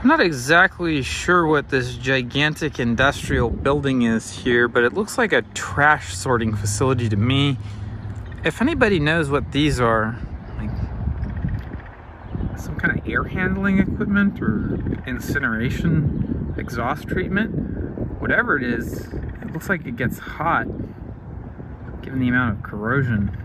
I'm not exactly sure what this gigantic industrial building is here, but it looks like a trash sorting facility to me. If anybody knows what these are, like some kind of air handling equipment or incineration exhaust treatment, whatever it is, it looks like it gets hot given the amount of corrosion.